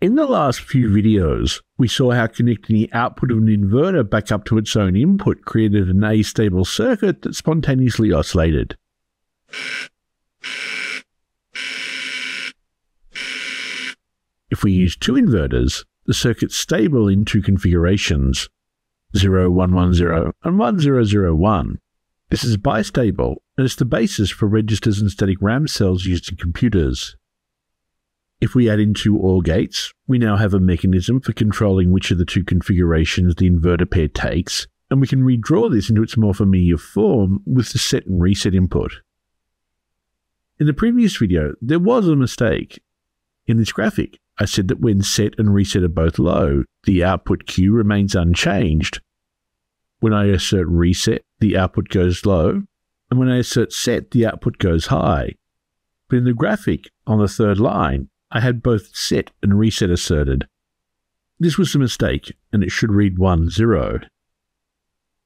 In the last few videos, we saw how connecting the output of an inverter back up to its own input created an A-stable circuit that spontaneously oscillated. If we use two inverters, the circuit's stable in two configurations 0110 and 1001. This is bistable and it's the basis for registers and static RAM cells used in computers. If we add in two OR gates, we now have a mechanism for controlling which of the two configurations the inverter pair takes, and we can redraw this into its more familiar form with the set and reset input. In the previous video, there was a mistake. In this graphic, I said that when set and reset are both low, the output Q remains unchanged. When I assert reset, the output goes low, and when I assert set, the output goes high. But in the graphic, on the third line, I had both set and reset asserted. This was a mistake, and it should read 1 0.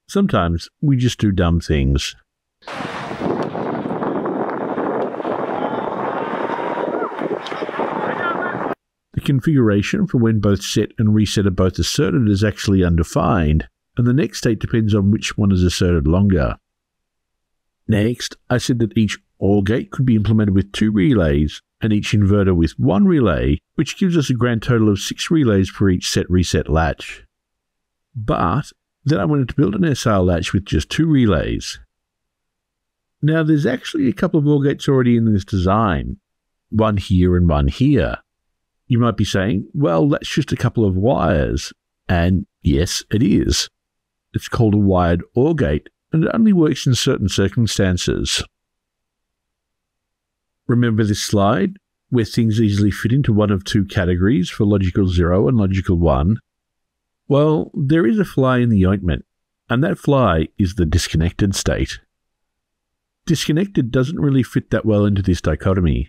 Sometimes we just do dumb things. The configuration for when both set and reset are both asserted is actually undefined, and the next state depends on which one is asserted longer. Next, I said that each OR gate could be implemented with two relays, and each inverter with one relay, which gives us a grand total of six relays for each set reset latch. But then I wanted to build an SR latch with just two relays. Now there's actually a couple of OR gates already in this design, one here and one here. You might be saying, well, that's just a couple of wires. And yes, it is. It's called a wired OR gate, and it only works in certain circumstances. Remember this slide, where things easily fit into one of two categories for logical 0 and logical 1? Well, there is a fly in the ointment, and that fly is the disconnected state. Disconnected doesn't really fit that well into this dichotomy.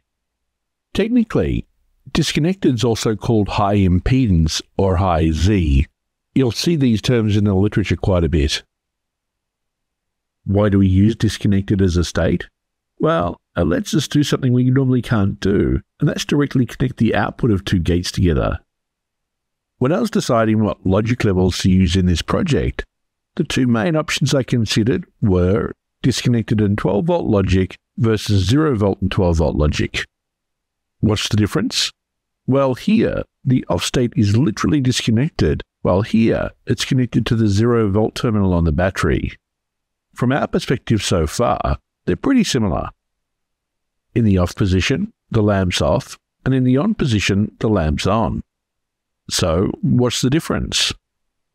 Technically, disconnected is also called high impedance or high Z. You'll see these terms in the literature quite a bit. Why do we use disconnected as a state? Well, it lets us do something we normally can't do, and that's directly connect the output of two gates together. When I was deciding what logic levels to use in this project, the two main options I considered were disconnected and 12 volt logic versus 0 volt and 12 volt logic. What's the difference? Well, here, the off state is literally disconnected, while here, it's connected to the 0 volt terminal on the battery. From our perspective so far, they're pretty similar. In the off position, the lamp's off, and in the on position, the lamp's on. So, what's the difference?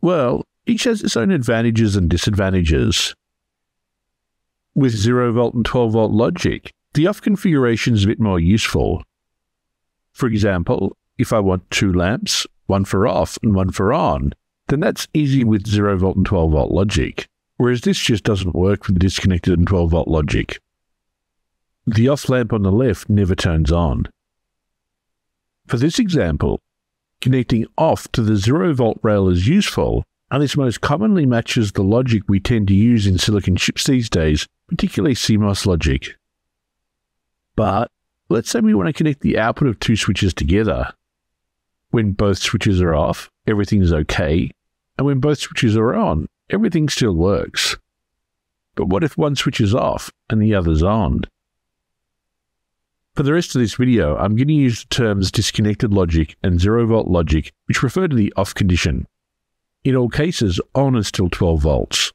Well, each has its own advantages and disadvantages. With 0 volt and 12 volt logic, the off configuration is a bit more useful. For example, if I want two lamps, one for off and one for on, then that's easy with 0 volt and 12 volt logic, whereas this just doesn't work with the disconnected and 12 volt logic. The off lamp on the left never turns on. For this example, connecting off to the 0 volt rail is useful, and this most commonly matches the logic we tend to use in silicon chips these days, particularly CMOS logic. But let's say we want to connect the output of two switches together. When both switches are off, everything is okay, and when both switches are on, everything still works. But what if one switch is off and the other's on? For the rest of this video, I'm going to use the terms disconnected logic and zero volt logic, which refer to the off condition. In all cases, on is still 12 volts.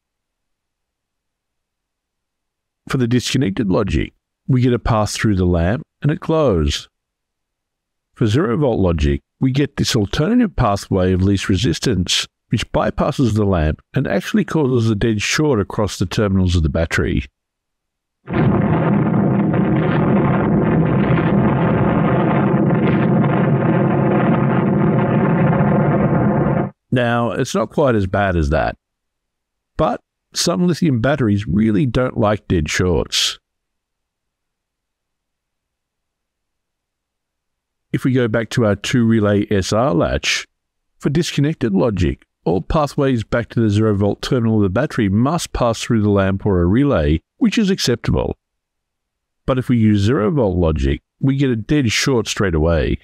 For the disconnected logic, we get a path through the lamp and it glows. For zero volt logic, we get this alternative pathway of least resistance, which bypasses the lamp and actually causes a dead short across the terminals of the battery. Now, it's not quite as bad as that. But some lithium batteries really don't like dead shorts. If we go back to our two relay SR latch, for disconnected logic, all pathways back to the 0 volt terminal of the battery must pass through the lamp or a relay, which is acceptable. But if we use 0 volt logic, we get a dead short straight away.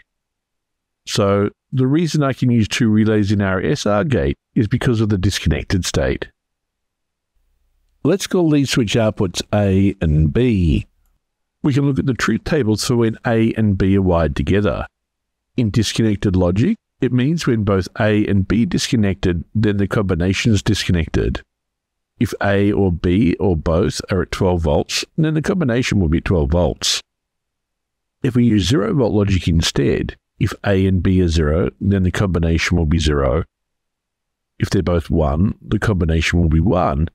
So the reason I can use two relays in our SR gate is because of the disconnected state. Let's call these switch outputs A and B. We can look at the truth tables for when A and B are wired together. In disconnected logic, it means when both A and B disconnected, then the combination is disconnected. If A or B or both are at 12 volts, then the combination will be 12 volts. If we use 0 volt logic instead, if A and B are 0, then the combination will be 0. If they're both 1, the combination will be 1.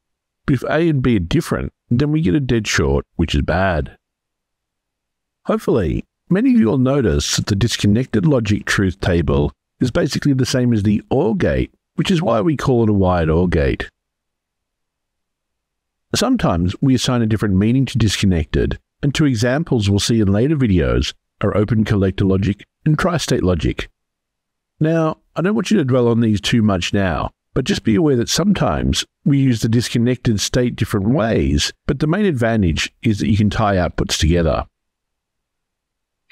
But if A and B are different, then we get a dead short, which is bad. Hopefully, many of you will notice that the disconnected logic truth table is basically the same as the OR gate, which is why we call it a wired OR gate. Sometimes we assign a different meaning to disconnected, and two examples we'll see in later videos are open collector logic and tri-state logic. Now, I don't want you to dwell on these too much now, but just be aware that sometimes we use the disconnected state different ways, but the main advantage is that you can tie outputs together.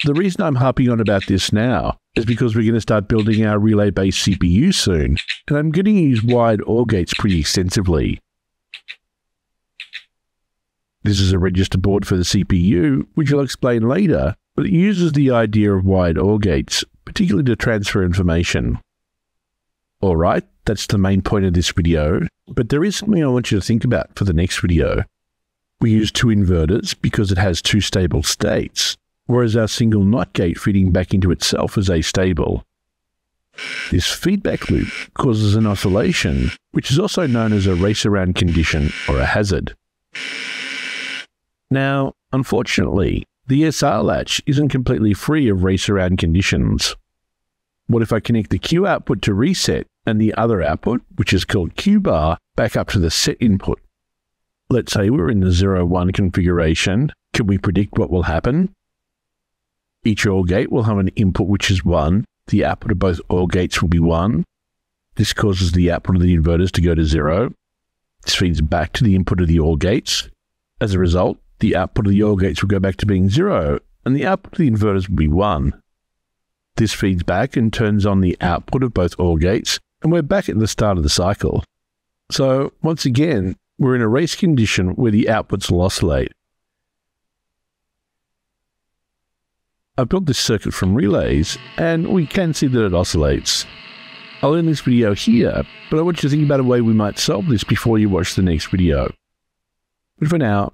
The reason I'm harping on about this now is because we're going to start building our relay based CPU soon, and I'm going to use wired OR gates pretty extensively. This is a register board for the CPU, which I'll explain later, but it uses the idea of wired OR gates, particularly to transfer information. Alright, that's the main point of this video, but there is something I want you to think about for the next video. We use two inverters because it has two stable states, whereas our single NOT gate feeding back into itself is astable. This feedback loop causes an oscillation, which is also known as a race around condition or a hazard. Now, unfortunately, the SR latch isn't completely free of race around conditions. What if I connect the Q output to reset and the other output, which is called Q bar, back up to the set input? Let's say we're in the 0 1 configuration. Can we predict what will happen? Each OR gate will have an input which is 1. The output of both OR gates will be 1. This causes the output of the inverters to go to 0. This feeds back to the input of the OR gates. As a result, the output of the OR gates will go back to being 0, and the output of the inverters will be 1. This feeds back and turns on the output of both OR gates, and we're back at the start of the cycle. So, once again, we're in a race condition where the outputs will oscillate. I've built this circuit from relays, and we can see that it oscillates. I'll end this video here, but I want you to think about a way we might solve this before you watch the next video. But for now,